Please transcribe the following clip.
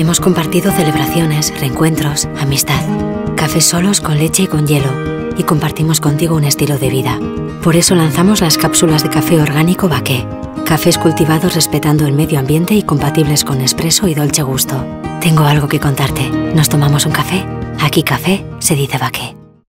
Hemos compartido celebraciones, reencuentros, amistad. Cafés solos con leche y con hielo. Y compartimos contigo un estilo de vida. Por eso lanzamos las cápsulas de café orgánico Baqué. Cafés cultivados respetando el medio ambiente y compatibles con espresso y dolce gusto. Tengo algo que contarte. ¿Nos tomamos un café? Aquí café se dice Baqué.